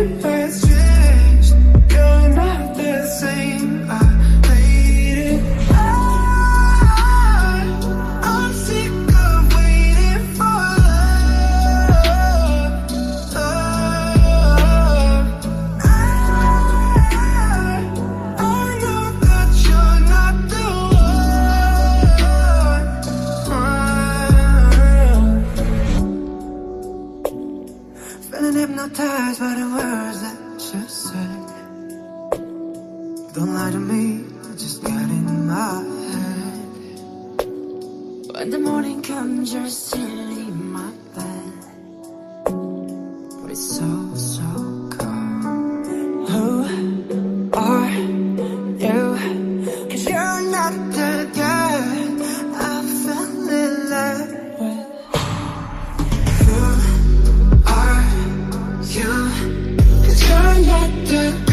something been hypnotized by the words that you said. Don't lie to me, I just got in my head. When the morning comes, you're still in my bed. But it's so, so cold Who are Yeah.